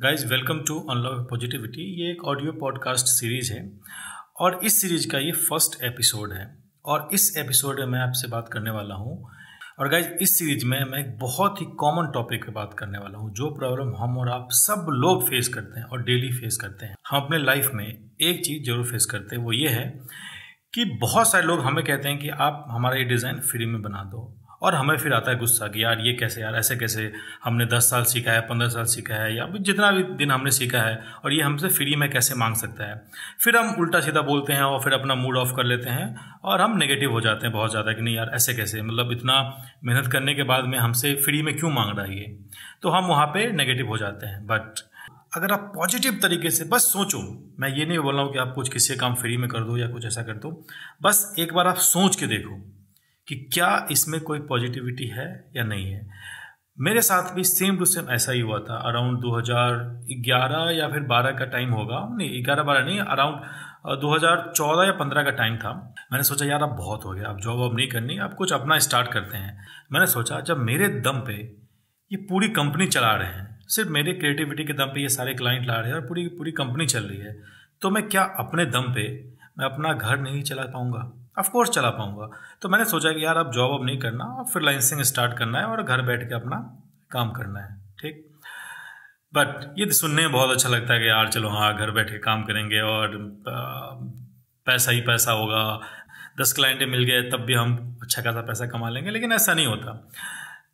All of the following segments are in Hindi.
Guys welcome to unlock positivity ये एक ऑडियो पॉडकास्ट सीरीज़ है और इस सीरीज़ का ये फ़र्स्ट एपिसोड है और इस एपिसोड में मैं आपसे बात करने वाला हूँ। और गाइज़ इस सीरीज़ में मैं एक बहुत ही कॉमन टॉपिक पे बात करने वाला हूँ, जो प्रॉब्लम हम और आप सब लोग फेस करते हैं और डेली फेस करते हैं। हम अपने लाइफ में एक चीज़ ज़रूर फेस करते हैं, वो ये है कि बहुत सारे लोग हमें कहते हैं कि आप हमारा ये डिज़ाइन फ्री में बना दो। और हमें फिर आता है गुस्सा कि यार ये कैसे यार, ऐसे कैसे हमने दस साल सीखा है, पंद्रह साल सीखा है, या जितना भी दिन हमने सीखा है, और ये हमसे फ्री में कैसे मांग सकता है। फिर हम उल्टा सीधा बोलते हैं और फिर अपना मूड ऑफ़ कर लेते हैं और हम नेगेटिव हो जाते हैं बहुत ज़्यादा कि नहीं यार, ऐसे कैसे? मतलब इतना मेहनत करने के बाद में हमसे फ्री में क्यों मांग रहा है ये? तो हम वहाँ पर नेगेटिव हो जाते हैं। बट अगर आप पॉजिटिव तरीके से, बस सोचो, मैं ये नहीं बोल रहा हूँ कि आप कुछ किसी काम फ्री में कर दो या कुछ ऐसा कर दो, बस एक बार आप सोच के देखो। कि क्या इसमें कोई पॉजिटिविटी है या नहीं है। मेरे साथ भी सेम टू सेम ऐसा ही हुआ था। अराउंड 2011 या फिर 12 का टाइम होगा। नहीं 11 बारह नहीं अराउंड 2014 या 15 का टाइम था। मैंने सोचा, यार, अब बहुत हो गया। अब जॉब अब नहीं करनी, अब कुछ अपना स्टार्ट करते हैं। मैंने सोचा, जब मेरे दम पे ये पूरी कंपनी चला रहे हैं, सिर्फ़ मेरे क्रिएटिविटी के दम पे ये सारे क्लाइंट ला रहे हैं और पूरी पूरी कंपनी चल रही है तो मैं क्या अपने दम पे, मैं अपना घर नहीं चला पाऊँगा? ऑफकोर्स चला पाऊँगा। तो मैंने सोचा कि यार अब जॉब अब नहीं करना, अब फ्रीलांसिंग स्टार्ट करना है और घर बैठ के अपना काम करना है, ठीक? बट ये तो सुनने में बहुत अच्छा लगता है कि यार चलो हाँ घर बैठ के काम करेंगे और पैसा ही पैसा होगा। दस क्लाइंटें मिल गए, तब भी हम अच्छा खासा पैसा कमा लेंगे, लेकिन ऐसा नहीं होता।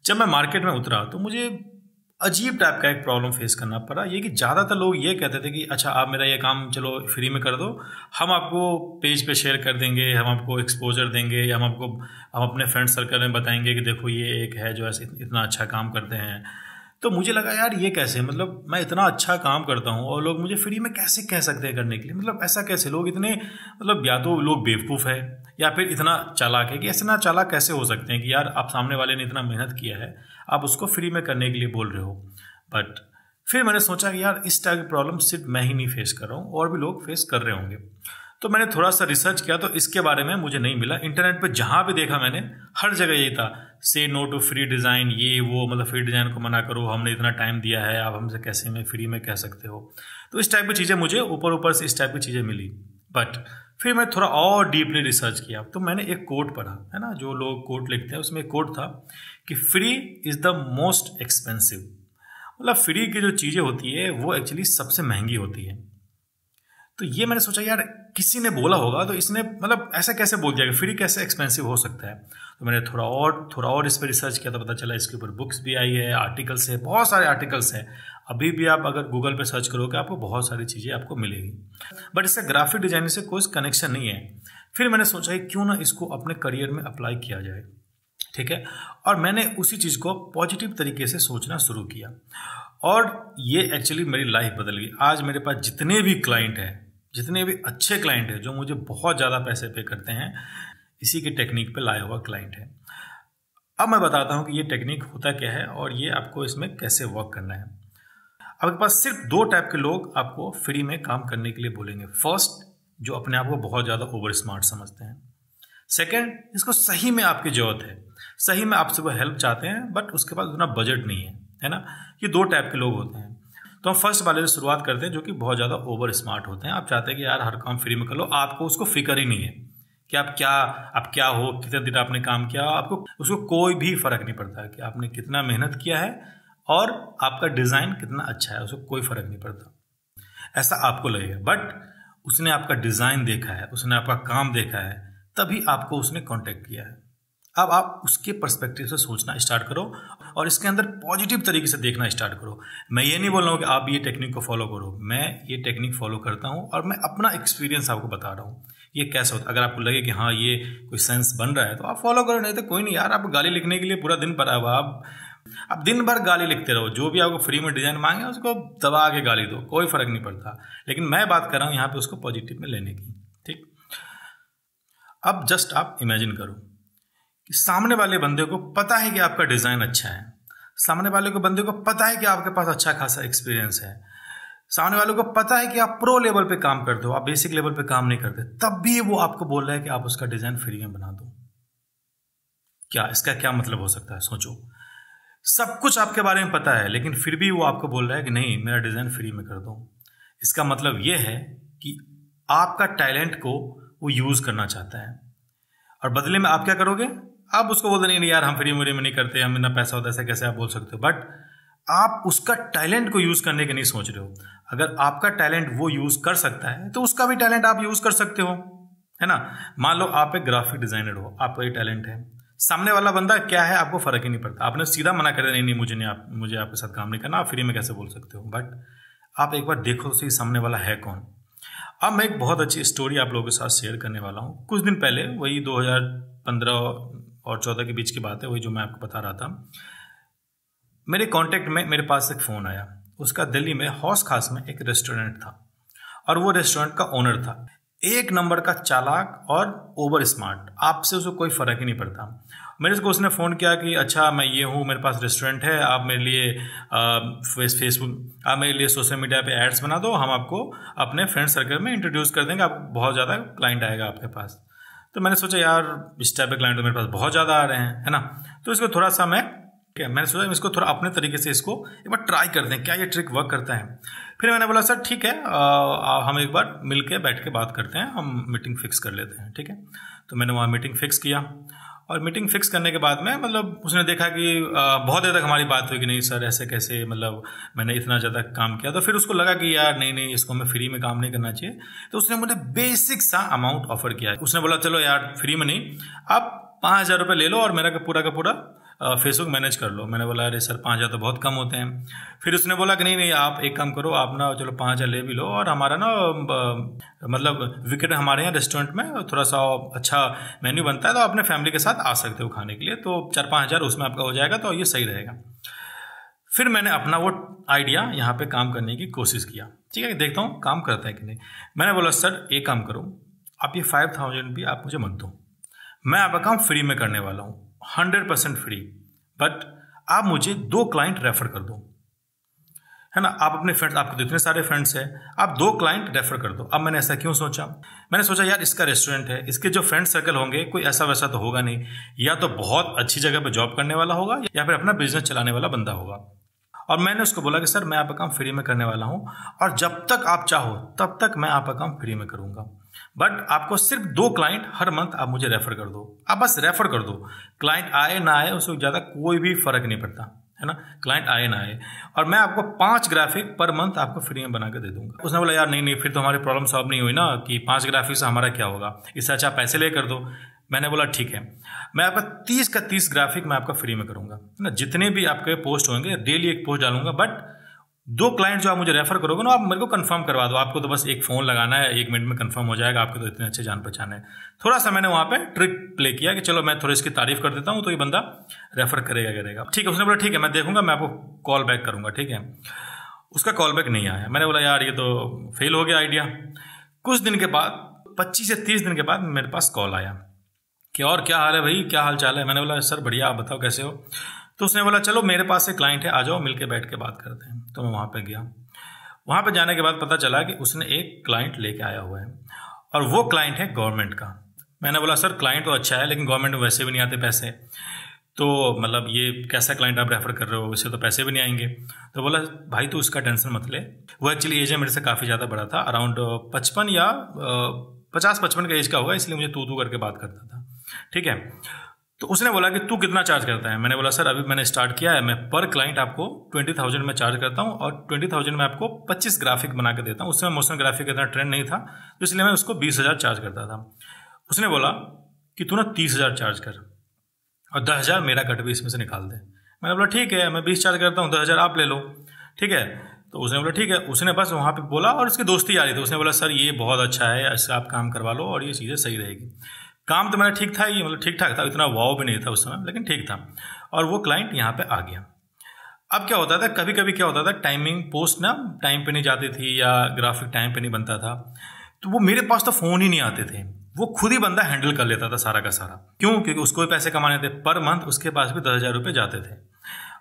जब मैं मार्केट में उतरा तो मुझे अजीब टाइप का एक प्रॉब्लम फेस करना पड़ा। ये कि ज़्यादातर लोग ये कहते थे कि अच्छा आप मेरा ये काम चलो फ्री में कर दो। हम आपको पेज पे शेयर कर देंगे, हम आपको एक्सपोजर देंगे या हम आपको, हम अपने फ्रेंड सर्कल में बताएँगे कि देखो, ये एक है जो ऐसे इतना अच्छा काम करते हैं। तो मुझे लगा, यार, ये कैसे मतलब मैं इतना अच्छा काम करता हूँ और लोग मुझे फ्री में कैसे कह सकते हैं करने के लिए? मतलब ऐसा कैसे? लोग इतने मतलब या तो लोग बेवकूफ़ है या फिर इतना चालाक है कि ऐसे ना चालाक कैसे हो सकते हैं कि, यार, आप सामने वाले ने इतना मेहनत किया है, आप उसको फ्री में करने के लिए बोल रहे हो। बट फिर मैंने सोचा कि, यार, इस टाइप की प्रॉब्लम सिर्फ़ मैं ही नहीं फेस कर रहा हूँ और भी लोग फेस कर रहे होंगे। तो मैंने थोड़ा सा रिसर्च किया तो इसके बारे में मुझे नहीं मिला। इंटरनेट पे जहाँ भी देखा मैंने, हर जगह यही था। से नो टू फ्री डिज़ाइन ये, वो मतलब फ्री डिज़ाइन को मना करो, हमने इतना टाइम दिया है, आप हमसे कैसे में फ्री में कह सकते हो? तो इस टाइप की चीज़ें मुझे ऊपर ऊपर से इस टाइप की चीज़ें मिली। बट फिर मैं थोड़ा और डीपली रिसर्च किया। तो मैंने एक कोट पढ़ा, है ना? जो लोग कोट लिखते हैं, उसमें एक कोट था कि free is the most expensive मतलब फ्री की जो चीज़ें होती है, वो एक्चुअली सबसे महँगी होती है। तो ये मैंने सोचा, यार किसी ने बोला होगा तो इसने मतलब ऐसा कैसे बोल कि फ्री कैसे एक्सपेंसिव हो सकता है? तो मैंने थोड़ा और थोड़ा और इस पर रिसर्च किया तो पता चला इसके ऊपर बुक्स भी आई है आर्टिकल्स है, बहुत सारे आर्टिकल्स हैं। अभी भी आप अगर गूगल पर सर्च करोगे, आपको बहुत सारी चीज़ें आपको मिलेगी। बट इससे ग्राफिक डिज़ाइनिंग से कोई कनेक्शन नहीं है। फिर मैंने सोचा क्यों ना इसको अपने करियर में अप्लाई किया जाए, ठीक है? और मैंने उसी चीज़ को पॉजिटिव तरीके से सोचना शुरू किया। और ये एक्चुअली मेरी लाइफ बदल गई। आज मेरे पास जितने भी क्लाइंट हैं जितने भी अच्छे क्लाइंट हैं, जो मुझे बहुत ज़्यादा पैसे पे करते हैं, इसी की टेक्निक पे लाया हुआ क्लाइंट है। अब मैं बताता हूँ कि ये टेक्निक होता क्या है और ये आपको इसमें कैसे वर्क करना है। आपके पास सिर्फ़ दो टाइप के लोग आपको फ्री में काम करने के लिए बोलेंगे। फ़र्स्ट जो अपने आप को बहुत ज़्यादा ओवर स्मार्ट समझते हैं। सेकेंड इसको सही में आपकी ज़रूरत है। सही में आपसे वो हेल्प चाहते हैं बट उसके पास उतना बजट नहीं है है ना? ये दो टाइप के लोग होते हैं। तो हम फ़र्स्ट वाले से शुरुआत करते हैं जो कि बहुत ज़्यादा ओवर स्मार्ट होते हैं। आप चाहते हैं कि यार हर काम फ्री में कर लो, आपको उसको फ़िक्र ही नहीं है। कि आप क्या आप क्या हो, कितने दिन आपने काम किया, आपको, उसको कोई भी फ़र्क नहीं पड़ता कि आपने कितना मेहनत किया है और आपका डिज़ाइन कितना अच्छा है, उसको कोई फ़र्क नहीं पड़ता। ऐसा आपको लगेगा। बट उसने आपका डिज़ाइन देखा है, उसने आपका काम देखा है, तभी आपको उसने कांटेक्ट किया है। अब आप उसके पर्सपेक्टिव से सोचना स्टार्ट करो और इसके अंदर पॉजिटिव तरीके से देखना स्टार्ट करो। मैं ये नहीं बोल रहा हूँ कि आप ये टेक्निक को फॉलो करो। मैं ये टेक्निक फॉलो करता हूँ और मैं अपना एक्सपीरियंस आपको बता रहा हूँ। ये कैसा होता है? अगर आपको लगे कि हाँ ये कोई सेंस बन रहा है तो आप फॉलो करो, नहीं तो कोई नहीं यार, आप गाली लिखने के लिए पूरा दिन पड़ा हुआ। आप दिन भर गाली लिखते रहो। जो भी आपको फ्री में डिज़ाइन मांगे, उसको दबा के गाली दो। कोई फ़र्क नहीं पड़ता। लेकिन मैं बात कर रहा हूँ यहाँ पे उसको पॉजिटिव में लेने की। ठीक? अब जस्ट आप इमेजिन करो। कि सामने वाले बंदे को पता है कि आपका डिज़ाइन अच्छा है। सामने वाले को बंदे को पता है कि आपके पास अच्छा खासा एक्सपीरियंस है। सामने वालों को पता है कि आप प्रो लेवल पे काम करते हो, आप बेसिक लेवल पे काम नहीं करते, तब भी वो आपको बोल रहा है कि आप उसका डिज़ाइन फ्री में बना दो। क्या इसका क्या मतलब हो सकता है? सोचो। सब कुछ आपके बारे में पता है, लेकिन फिर भी वो आपको बोल रहा है कि नहीं, मेरा डिज़ाइन फ्री में कर दो। इसका मतलब ये है कि आपका टैलेंट को वो यूज़ करना चाहता है। और बदले में आप क्या करोगे? आप उसको बोलते नहीं यार, हम फ्री मुरी में नहीं करते, हम इतना पैसा होता है कैसे आप बोल सकते हो? बट आप उसका टैलेंट को यूज़ करने के नहीं सोच रहे हो। अगर आपका टैलेंट वो यूज़ कर सकता है तो उसका भी टैलेंट आप यूज़ कर सकते हो। है ना? मान लो आप एक ग्राफिक डिज़ाइनर हो आपका ये टैलेंट है। सामने वाला बंदा क्या है, आपको फ़र्क ही नहीं पड़ता। आपने सीधा मना कर दिया, नहीं नहीं, मुझे नहीं, आप, मुझे आपके साथ काम नहीं करना, आप फ्री में कैसे बोल सकते हो? बट आप एक बार देखो तो सामने वाला है कौन। अब मैं एक बहुत अच्छी स्टोरी आप लोगों के साथ शेयर करने वाला हूँ। कुछ दिन पहले, वही 2015 और 14 के बीच की बात है वही जो मैं आपको बता रहा था। मेरे कांटेक्ट में, मेरे पास एक फ़ोन आया। उसका दिल्ली में हौस खास में एक रेस्टोरेंट था और वो रेस्टोरेंट का ओनर था। एक नंबर का चालाक और ओवर स्मार्ट आपसे उसको कोई फ़र्क ही नहीं पड़ता। मेरे को उसने फ़ोन किया कि अच्छा मैं ये हूँ, मेरे पास रेस्टोरेंट है, आप मेरे लिए फेस फेसबुक आप मेरे लिए सोशल मीडिया पे एड्स बना दो, हम आपको अपने फ्रेंड सर्कल में इंट्रोड्यूस कर देंगे, आप बहुत ज़्यादा क्लाइंट आएगा आपके पास। तो मैंने सोचा यार इस टाइप के क्लाइंट तो मेरे पास बहुत ज़्यादा आ रहे हैं है ना? तो इसको थोड़ा सा मैं क्या मैंने सोचा इसको थोड़ा अपने तरीके से इसको एक बार ट्राई करते हैं क्या ये ट्रिक वर्क करता है? फिर मैंने बोला सर ठीक है आ, हम एक बार मिल के बैठ के बात करते हैं हम मीटिंग फिक्स कर लेते हैं ठीक है? तो मैंने वहाँ मीटिंग फिक्स किया। और मीटिंग फिक्स करने के बाद में मतलब उसने देखा कि बहुत देर तक हमारी बात हुई कि नहीं सर, ऐसे कैसे मतलब मैंने इतना ज़्यादा काम किया। तो फिर उसको लगा कि यार, नहीं नहीं, इसको हमें फ्री में काम नहीं करना चाहिए। तो उसने मुझे बेसिक सा अमाउंट ऑफ़र किया। उसने बोला, चलो यार फ्री में नहीं, आप पाँच हज़ार रुपये ले लो और मेरा का पूरा का पूरा फेसबुक मैनेज कर लो। मैंने बोला, अरे सर, पाँच हज़ार तो बहुत कम होते हैं। फिर उसने बोला कि नहीं नहीं, आप एक काम करो, आप ना, चलो पाँच हज़ार ले भी लो और हमारा ना मतलब विकेट हमारे यहाँ रेस्टोरेंट में थोड़ा सा अच्छा मेन्यू बनता है तो आप अपने फैमिली के साथ आ सकते हो खाने के लिए। तो चार पाँच हज़ार उसमें आपका हो जाएगा तो ये सही रहेगा। फिर मैंने अपना वो आइडिया यहाँ पे काम करने की कोशिश किया। ठीक है, देखता हूँ काम करता है कि नहीं। मैंने बोला, सर, एक काम करो, आप ये फाइव थाउज़ेंड भी आप मुझे मत दो। मैं आपका काम फ्री में करने वाला हूँ। Hundred percent free. बट आप मुझे दो क्लाइंट रेफर कर दो। है ना? आप अपने फ्रेंड्स, आपके तो इतने सारे फ्रेंड्स हैं, आप दो क्लाइंट रेफर कर दो। अब मैंने ऐसा क्यों सोचा? मैंने सोचा, यार, इसका रेस्टोरेंट है, इसके जो फ्रेंड सर्कल होंगे, कोई ऐसा वैसा तो होगा नहीं। या तो बहुत अच्छी जगह पर जॉब करने वाला होगा, या फिर अपना बिज़नेस चलाने वाला बंदा होगा। और मैंने उसको बोला कि, सर, मैं आपका काम फ्री में करने वाला हूँ और जब तक आप चाहो, तब तक मैं आपका काम फ्री में करूँगा। बट आपको सिर्फ़ दो क्लाइंट हर मंथ आप मुझे रेफर कर दो। आप बस रेफर कर दो। क्लाइंट आए, ना आए, उससे ज़्यादा कोई भी फ़र्क नहीं पड़ता, है ना? क्लाइंट आए, ना आए। और मैं आपको पाँच ग्राफिक पर मंथ आपको फ्री में बना के दे दूँगा। उसने बोला, यार, नहीं नहीं, फिर तो हमारी प्रॉब्लम सॉल्व नहीं हुई ना कि पाँच ग्राफिक से हमारा क्या होगा? इससे अच्छा पैसे ले कर दो। मैंने बोला, ठीक है, मैं आपका तीस का तीस ग्राफिक मैं आपका फ्री में करूँगा। ना, जितने भी आपके पोस्ट होंगे डेली एक पोस्ट डालूँगा बट दो क्लाइंट जो आप मुझे रेफर करोगे ना, आप मेरे को कंफर्म करवा दो। आपको तो बस एक फ़ोन लगाना है, एक मिनट में कंफर्म हो जाएगा, आपके तो इतने अच्छे जान पहचान है। थोड़ा सा मैंने वहाँ पे ट्रिक प्ले किया कि चलो, मैं थोड़ी इसकी तारीफ़ कर देता हूँ तो ये बंदा रेफर करेगा करेगा। ठीक है, उसने बोला, ठीक है, मैं देखूँगा, मैं आपको कॉल बैक करूँगा। ठीक है, उसका कॉल बैक नहीं आया। मैंने बोला, यार, ये तो फेल हो गया आइडिया कुछ दिन के बाद, पच्चीस से तीस दिन के बाद मेरे पास कॉल आया। कि और क्या हाल है भाई? क्या हाल चाल है? मैंने बोला, सर, बढ़िया, आप बताओ कैसे हो? तो उसने बोला, चलो, मेरे पास एक क्लाइंट है, आ जाओ, मिलके बैठ के बात करते हैं। तो मैं वहाँ पर गया। वहाँ पर जाने के बाद पता चला कि उसने एक क्लाइंट लेके आया हुआ है और वो क्लाइंट है गवर्नमेंट का। मैंने बोला, सर क्लाइंट तो अच्छा है, लेकिन गवर्नमेंट में वैसे भी नहीं आते पैसे। तो मतलब ये कैसा क्लाइंट आप रेफर कर रहे हो? इससे तो पैसे भी नहीं आएँगे। तो बोला, भाई तो उसका टेंशन मत ले। वो एक्चुअली एज है, मेरे से काफ़ी ज़्यादा बड़ा था अराउंड पचपन या पचास पचपन का एज का होगा, इसलिए मुझे तू तू करके बात करता था। ठीक है? तो उसने बोला कि तू कितना चार्ज करता है? मैंने बोला, सर, अभी मैंने स्टार्ट किया है, मैं पर क्लाइंट आपको ट्वेंटी थाउज़ेंड में चार्ज करता हूँ और ट्वेंटी थाउज़ेंड में आपको पच्चीस ग्राफिक बना के देता हूँ। उसमें मोशन ग्राफिक इतना ट्रेंड नहीं था तो इसलिए मैं उसको बीस हज़ार चार्ज करता था। उसने बोला कि तू ना तीस हज़ार चार्ज कर और दस हज़ार मेरा कट भी इसमें से निकाल दे। मैंने बोला, ठीक है, मैं बीस चार्ज करता हूँ, दस हज़ार आप ले लो। ठीक है? तो उसने बोला, ठीक है। उसने बस वहाँ पे बोला और उसकी दोस्ती आ रही थी। उसने बोला, सर, ये बहुत अच्छा है इससे आप काम करवा लो और ये चीज़ें सही रहेगी। काम तो मेरा ठीक था ही मतलब ठीक ठाक था, इतना वाव भी नहीं था उस समय, लेकिन ठीक था। और वो क्लाइंट यहाँ पे आ गया। अब क्या होता था कभी कभी क्या होता था टाइमिंग पोस्ट ना टाइम पे नहीं जाती थी या ग्राफिक टाइम पे नहीं बनता था तो वो मेरे पास तो फ़ोन ही नहीं आते थे। वो खुद ही बंदा हैंडल कर लेता था सारा का सारा। क्यों? क्योंकि उसको भी पैसे कमाने थे। पर मंथ उसके पास भी दस हज़ार रुपये जाते थे।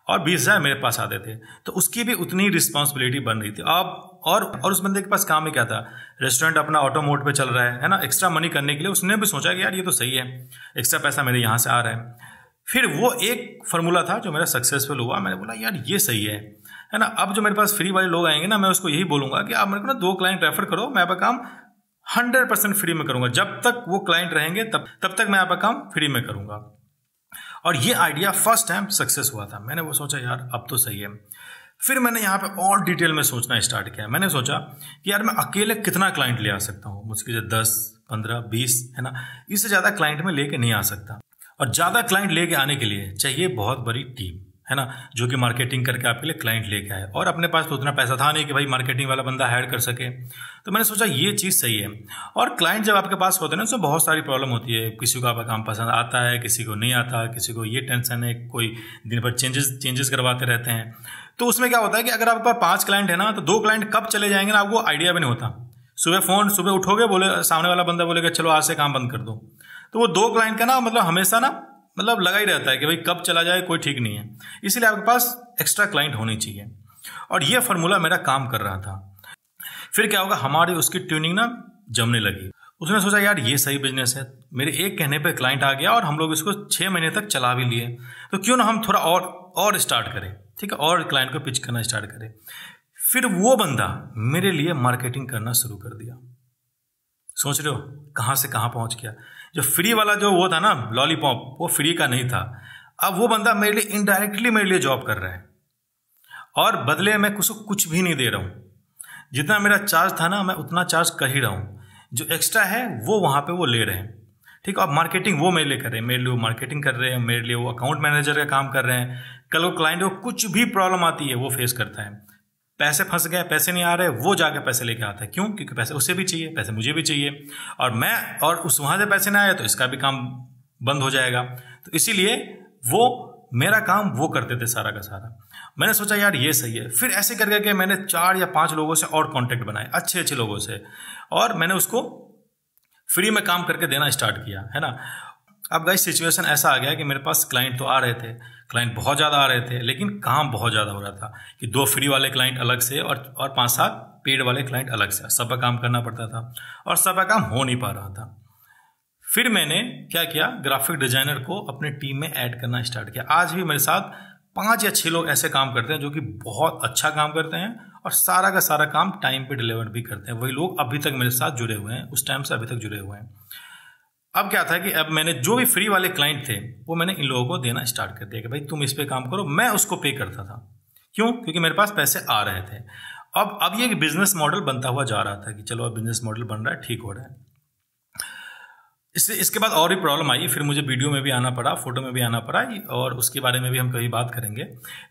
और बीस हज़ार मेरे पास आते थे तो उसकी भी उतनी रिस्पॉन्सिबिलिटी बन रही थी। अब और और उस बंदे के पास काम ही क्या था? रेस्टोरेंट अपना ऑटो मोड पे चल रहा है है ना? एक्स्ट्रा मनी करने के लिए उसने भी सोचा कि यार ये तो सही है एक्स्ट्रा पैसा मेरे यहाँ से आ रहा है। फिर वो एक फार्मूला था जो मेरा सक्सेसफुल हुआ। मैंने बोला, यार ये सही है। है ना? अब जो मेरे पास फ्री वाले लोग आएँगे ना, मैं उसको यही बोलूँगा कि आप मेरे को ना दो क्लाइंट रेफर करो, मैं आपका काम हंड्रेड परसेंट फ्री में करूँगा। जब तक वो क्लाइंट रहेंगे, तब तब तक मैं आपका काम फ्री में करूँगा। और ये आइडिया फ़र्स्ट टाइम सक्सेस हुआ था। मैंने वो सोचा, यार, अब तो सही है। फिर मैंने यहाँ पे और डिटेल में सोचना स्टार्ट किया। मैंने सोचा कि, यार, मैं अकेले कितना क्लाइंट ले आ सकता हूँ? मुझके जो दस, पंद्रह, बीस, है ना? इससे ज़्यादा क्लाइंट में लेके नहीं आ सकता। और ज़्यादा क्लाइंट लेके आने के लिए चाहिए बहुत बड़ी टीम है ना, जो कि मार्केटिंग करके आपके लिए क्लाइंट लेके आए। और अपने पास तो उतना पैसा था नहीं कि भाई मार्केटिंग वाला बंदा हायर कर सके। तो मैंने सोचा ये चीज़ सही है। और क्लाइंट जब आपके पास होते हैं ना, उसमें बहुत सारी प्रॉब्लम होती है। किसी को आपका काम पसंद आता है, किसी को नहीं आता, किसी को ये टेंशन है, कोई दिन भर चेंजेस चेंजेस करवाते रहते हैं। तो उसमें क्या होता है कि अगर आपके पास पाँच क्लाइंट है ना तो दो क्लाइंट कब चले जाएँगे ना, आपको आइडिया भी नहीं होता। सुबह फ़ोन सुबह उठोगे, बोले, सामने वाला बंदा बोलेगा, चलो आज से काम बंद कर दो। तो वो दो क्लाइंट का ना मतलब हमेशा ना मतलब लगा ही रहता है कि भाई कब चला जाए, कोई ठीक नहीं है। इसीलिए आपके पास एक्स्ट्रा क्लाइंट होनी चाहिए। और ये फार्मूला मेरा काम कर रहा था। फिर क्या होगा, हमारी उसकी ट्यूनिंग ना जमने लगी। उसने सोचा, यार, ये सही बिज़नेस है। मेरे एक कहने पे क्लाइंट आ गया और हम लोग इसको छः महीने तक चला भी लिए। तो क्यों ना हम थोड़ा और और स्टार्ट करें, ठीक है? और क्लाइंट को पिच करना स्टार्ट करें। फिर वो बंदा मेरे लिए मार्केटिंग करना शुरू कर दिया। सोच रहे हो, कहाँ से कहाँ पहुँच गया? जो फ्री वाला जो वो था ना लॉलीपॉप वो फ्री का नहीं था। अब वो बंदा मेरे लिए इनडायरेक्टली मेरे लिए जॉब कर रहा है। और बदले मैं कुछ कुछ भी नहीं दे रहा हूँ। जितना मेरा चार्ज था ना, मैं उतना चार्ज कर ही रहा हूँ। जो एक्स्ट्रा है, वो वहाँ पे वो ले रहे हैं। ठीक है, अब मार्केटिंग वो मेरे लिए कर रहे हैं। मेरे लिए वो मार्केटिंग कर रहे हैं, मेरे लिए वो अकाउंट मैनेजर का काम कर रहे हैं। कल वो क्लाइंट को कुछ भी प्रॉब्लम आती है, वो फेस करता है। पैसे फंस गए, पैसे नहीं आ रहे, वो जाके पैसे लेके आता है। क्यों? क्योंकि पैसे उसे भी चाहिए, पैसे मुझे भी चाहिए। और मैं, और उस, वहाँ से पैसे नहीं आए तो इसका भी काम बंद हो जाएगा। तो इसीलिए वो, मेरा काम वो करते थे सारा का सारा। मैंने सोचा, यार, ये सही है। फिर ऐसे कर मैंने चार या पाँच लोगों से और कांटेक्ट बनाए अच्छे अच्छे लोगों से। और मैंने उसको फ्री में काम करके देना स्टार्ट किया, है ना? अब गई सिचुएशन ऐसा आ गया कि मेरे पास क्लाइंट तो आ रहे थे क्लाइंट बहुत ज़्यादा आ रहे थे, लेकिन काम बहुत ज़्यादा हो रहा था कि दो फ्री वाले क्लाइंट अलग से और और पाँच सात पेड वाले क्लाइंट अलग से सबका काम करना पड़ता था और सबका काम हो नहीं पा रहा था। फिर मैंने क्या किया ग्राफिक डिज़ाइनर को अपने टीम में ऐड करना स्टार्ट किया। आज भी मेरे साथ पाँच या छः लोग ऐसे काम करते हैं जो कि बहुत अच्छा काम करते हैं और सारा का सारा काम टाइम पे डिलीवर भी करते हैं। वही लोग अभी तक मेरे साथ जुड़े हुए हैं, उस टाइम से अभी तक जुड़े हुए हैं। अब क्या था कि अब मैंने जो भी फ्री वाले क्लाइंट थे, वो मैंने इन लोगों को देना स्टार्ट कर दिया कि भाई तुम इस पर काम करो, मैं उसको पे करता था। क्यों? क्योंकि मेरे पास पैसे आ रहे थे। अब अब ये बिज़नेस मॉडल बनता हुआ जा रहा था कि चलो अब बिज़नेस मॉडल बन रहा है, ठीक हो रहा है। इससे, इसके बाद और भी प्रॉब्लम आई, फिर मुझे वीडियो में भी आना पड़ा फ़ोटो में भी आना पड़ा, और उसके बारे में भी हम कभी बात करेंगे।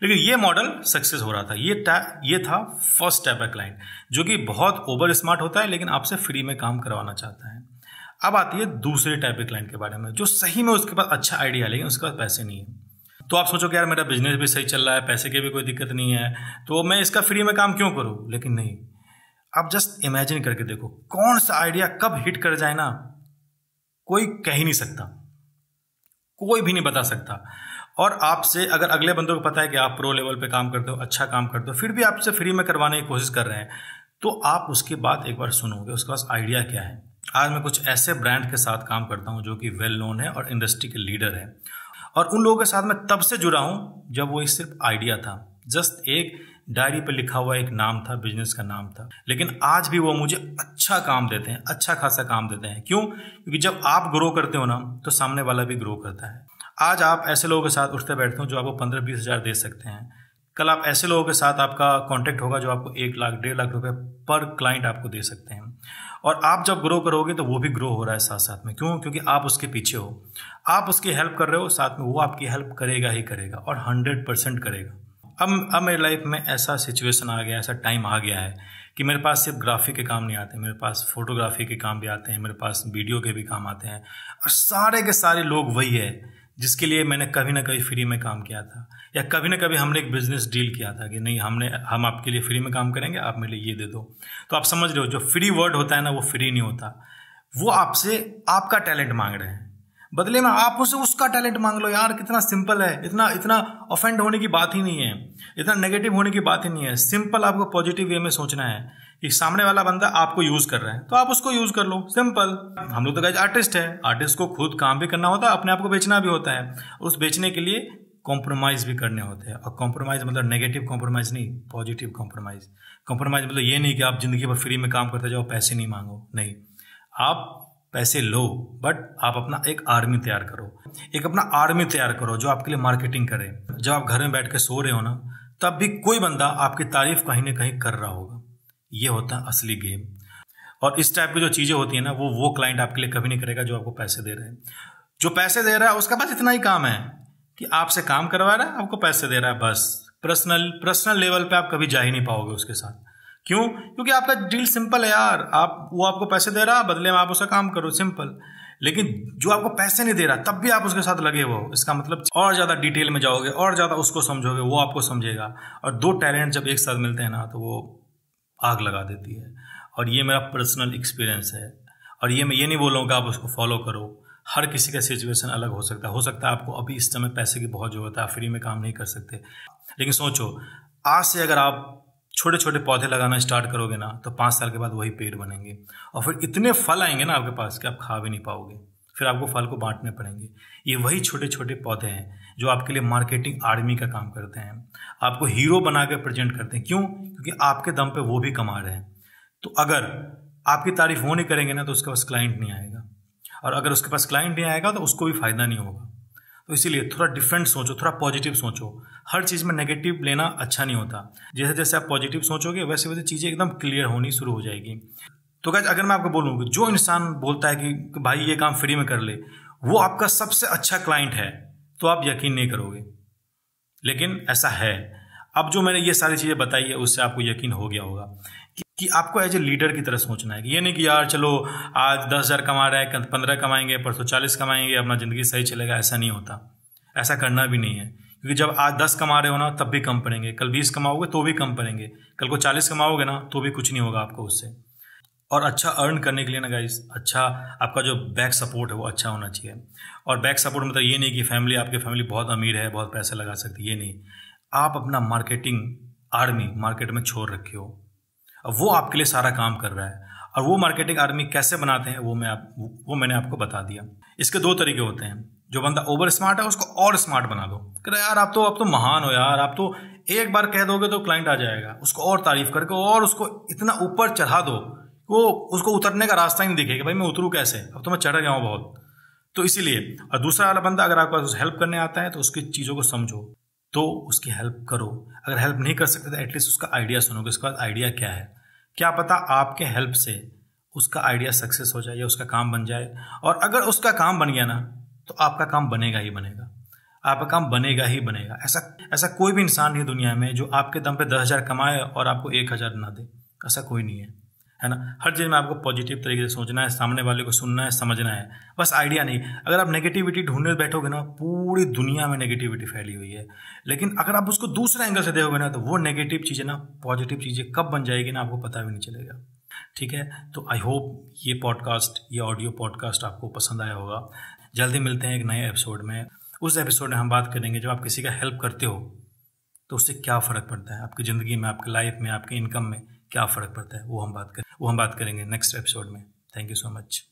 लेकिन ये मॉडल सक्सेस हो रहा था। ये ये था फ़र्स्ट टाइप का क्लाइंट जो कि बहुत ओवर स्मार्ट होता है, लेकिन आपसे फ्री में काम करवाना चाहता है। अब आती है दूसरे टाइप के क्लाइंट के बारे में, जो सही में उसके पास अच्छा आइडिया लेकिन उसके पास पैसे नहीं है। तो आप सोचो कि यार मेरा बिज़नेस भी सही चल रहा है, पैसे की भी कोई दिक्कत नहीं है तो मैं इसका फ्री में काम क्यों करूँ? लेकिन नहीं। आप जस्ट इमेजिन करके देखो, कौन सा आइडिया कब हिट कर जाए ना, कोई कह ही नहीं सकता। कोई भी नहीं बता सकता। और आपसे अगर अगले बंदों को पता है कि आप प्रो लेवल पे काम करते हो अच्छा काम करते हो, फिर भी आपसे फ्री में करवाने की कोशिश कर रहे हैं तो आप उसके बाद एक बार सुनोगे, उसके पास आइडिया क्या है। आज मैं कुछ ऐसे ब्रांड के साथ काम करता हूँ जो कि वेल नोन है और इंडस्ट्री के लीडर है। और उन लोगों के साथ मैं तब से जुड़ा हूँ जब वो एक सिर्फ़ आइडिया था। जस्ट एक डायरी पर लिखा हुआ एक नाम था बिज़नेस का नाम था। लेकिन आज भी वो मुझे अच्छा काम देते हैं अच्छा खासा काम देते हैं। क्यों? क्योंकि जब आप ग्रो करते हो ना तो सामने वाला भी ग्रो करता है। आज आप ऐसे लोगों के साथ उठते बैठते हो जो आपको पंद्रह बीस हज़ार दे सकते हैं। कल आप ऐसे लोगों के साथ आपका कॉन्टैक्ट होगा जो आपको एक लाख, डेढ़ लाख रुपए पर क्लाइंट आपको दे सकते हैं। और आप जब ग्रो करोगे तो वो भी ग्रो हो रहा है साथ साथ में। क्यों? क्योंकि आप उसके पीछे हो। आप उसकी हेल्प कर रहे हो, साथ में वो आपकी हेल्प करेगा ही करेगा और हंड्रेड परसेंट करेगा। अब अब मेरी लाइफ में ऐसा सिचुएशन आ गया, ऐसा टाइम आ गया है कि मेरे पास सिर्फ़ ग्राफिक के काम नहीं आते मेरे पास फोटोग्राफी के काम भी आते हैं, मेरे पास वीडियो के भी काम आते हैं। और सारे के सारे लोग वही है। जिसके लिए मैंने कभी ना कभी फ्री में काम किया था। या कभी ना कभी हमने एक बिज़नेस डील किया था कि नहीं, हमने, हम आपके लिए फ्री में काम करेंगे, आप मेरे लिए ये दे दो। तो आप समझ रहे हो, जो फ्री वर्ड होता है ना, वो फ्री नहीं होता। वो आपसे आपका टैलेंट मांग रहे हैं। बदले में आप उसे उसका टैलेंट मांग लो, यार, कितना सिंपल है, इतना इतना ऑफेंड होने की बात ही नहीं है, इतना नेगेटिव होने की बात ही नहीं है। सिंपल आपको पॉजिटिव वे में सोचना है। कि सामने वाला बंदा आपको यूज़ कर रहा है तो आप उसको यूज़ कर लो। सिंपल। हम लोग तो गए आर्टिस्ट है। आर्टिस्ट को खुद काम भी करना होता है, अपने आप को बेचना भी होता है। उस बेचने के लिए कॉम्प्रोमाइज़ भी करने होते हैं। और कॉम्प्रोमाइज़ मतलब नेगेटिव कॉम्प्रोमाइज़ नहीं पॉजिटिव कॉम्प्रोमाइज़ कॉम्प्रोमाइज़ मतलब ये नहीं कि आप ज़िंदगी भर फ्री में काम करते जाओ, पैसे नहीं मांगो। नहीं। आप पैसे लो बट आप अपना एक आर्मी तैयार करो। एक अपना आर्मी तैयार करो जो आपके लिए मार्केटिंग करे। जब आप घर में बैठ के सो रहे हो ना, तब भी कोई बंदा आपकी तारीफ़ कहीं ना कहीं कर रहा होगा। ये होता है असली गेम। और इस टाइप की जो चीज़ें होती है ना, वो वो क्लाइंट आपके लिए कभी नहीं करेगा जो आपको पैसे दे रहे हैं। जो पैसे दे रहा है, उसका बस इतना ही काम है कि आपसे काम करवा रहा है, आपको पैसे दे रहा है, बस। पर्सनल पर्सनल लेवल पे आप कभी जा ही नहीं पाओगे उसके साथ। क्यों? क्योंकि आपका डील सिंपल है यार। आप, वो आपको पैसे दे रहा है, बदले में आप उसका काम करो सिंपल लेकिन जो आपको पैसे नहीं दे रहा, तब भी आप उसके साथ लगे हो। इसका मतलब और ज़्यादा डिटेल में जाओगे, और ज़्यादा उसको समझोगे, वो आपको समझेगा। और दो टैलेंट जब एक साथ मिलते हैं ना तो वो आग लगा देती है। और ये मेरा पर्सनल एक्सपीरियंस है। और ये मैं ये नहीं बोलूँगा आप उसको फॉलो करो। हर किसी का सिचुएशन अलग हो सकता है। हो सकता है आपको अभी इस समय पैसे की बहुत ज़रूरत है, आप फ्री में काम नहीं कर सकते। लेकिन सोचो, आज से अगर आप छोटे छोटे पौधे लगाना स्टार्ट करोगे ना तो पाँच साल के बाद वही पेड़ बनेंगे। और फिर इतने फल आएँगे ना आपके पास कि आप खा भी नहीं पाओगे। फिर आपको फल को बांटने पड़ेंगे। ये वही छोटे छोटे पौधे हैं जो आपके लिए मार्केटिंग आर्मी का काम करते हैं। आपको हीरो बना के प्रेजेंट करते हैं। क्यों? क्योंकि आपके दम पे वो भी कमा रहे हैं। तो अगर आपकी तारीफ़ वो नहीं करेंगे ना तो उसके पास क्लाइंट नहीं आएगा। और अगर उसके पास क्लाइंट नहीं आएगा तो उसको भी फ़ायदा नहीं होगा। तो इसीलिए थोड़ा डिफरेंट सोचो, थोड़ा पॉजिटिव सोचो। हर चीज़ में नेगेटिव लेना अच्छा नहीं होता। जैसे जैसे आप पॉजिटिव सोचोगे वैसे वैसे चीज़ें एकदम क्लियर होनी शुरू हो जाएगी। तो क्या अगर मैं आपको बोलूँ कि जो इंसान बोलता है कि भाई ये काम फ्री में कर ले वो आपका सबसे अच्छा क्लाइंट है तो आप यकीन नहीं करोगे। लेकिन ऐसा है। अब जो मैंने ये सारी चीज़ें बताई है उससे आपको यकीन हो गया होगा कि, कि आपको एज ए लीडर की तरह सोचना है कि ये नहीं कि यार चलो आज दस हज़ार कमा रहे हैं पंद्रह कमाएँगे परसों चालीस कमाएँगे अपना ज़िंदगी सही चलेगा ऐसा नहीं होता। ऐसा करना भी नहीं है। क्योंकि जब आज दस कमा रहे हो ना तब भी कम पड़ेंगे। कल बीस कमाओगे तो भी कम पड़ेंगे। कल को चालीस कमाओगे ना तो भी कुछ नहीं होगा आपको उससे। और अच्छा अर्न करने के लिए ना गाइस अच्छा आपका जो बैक सपोर्ट है वो अच्छा होना चाहिए। और बैक सपोर्ट मतलब ये नहीं कि फैमिली आपकी फैमिली बहुत अमीर है, बहुत पैसे लगा सकती, ये नहीं। आप अपना मार्केटिंग आर्मी मार्केट में छोड़ रखे हो। अब वो आपके लिए सारा काम कर रहा है। और वो मार्केटिंग आर्मी कैसे बनाते हैं, वो मैं आप, वो मैंने आपको बता दिया। इसके दो तरीके होते हैं। जो बंदा ओवर स्मार्ट है, उसको और स्मार्ट बना दो। कह यार, आप तो आप तो महान हो यार। आप तो एक बार कह दोगे तो क्लाइंट आ जाएगा। उसको और तारीफ़ करके और उसको इतना ऊपर चढ़ा दो। वो उसको उतरने का रास्ता ही नहीं दिखेगा। भाई, मैं उतरूँ कैसे? अब तो मैं चढ़ गया हूँ बहुत। तो इसीलिए, और दूसरा वाला बंदा, अगर आपके पास हेल्प करने आता है तो उसकी चीज़ों को समझो। तो उसकी हेल्प करो। अगर हेल्प नहीं कर सकते तो एटलीस्ट उसका आइडिया सुनोगे उसके बाद आइडिया क्या है। क्या पता आपके हेल्प से उसका आइडिया सक्सेस हो जाए या उसका काम बन जाए। और अगर उसका काम बन गया ना तो आपका काम बनेगा ही बनेगा। आपका काम बनेगा ही बनेगा। ऐसा ऐसा कोई भी इंसान नहीं दुनिया में जो आपके दम पे दस हज़ार कमाए और आपको एक हज़ार ना दे। ऐसा कोई नहीं है। है ना? हर चीज़ में आपको पॉजिटिव तरीके से सोचना है, सामने वाले को सुनना है, समझना है। बस आइडिया नहीं। अगर आप नेगेटिविटी ढूँढने बैठोगे ना, पूरी दुनिया में नेगेटिविटी फैली हुई है। लेकिन अगर आप उसको दूसरे एंगल से देखोगे ना तो वो नेगेटिव चीज़ें ना पॉजिटिव चीज़ें कब बन जाएगी ना, आपको पता भी नहीं चलेगा। ठीक है? तो आई होप ये पॉडकास्ट ये ऑडियो पॉडकास्ट आपको पसंद आया होगा। जल्दी मिलते हैं एक नए एपिसोड में। उस एपिसोड में हम बात करेंगे, जब आप किसी का हेल्प करते हो तो उससे क्या फ़र्क पड़ता है? आपकी ज़िंदगी में, आपकी लाइफ में, आपके इनकम में। क्या फ़र्क पड़ता है, वो हम बात करें, वो हम बात करेंगे नेक्स्ट एपिसोड में। Thank you so much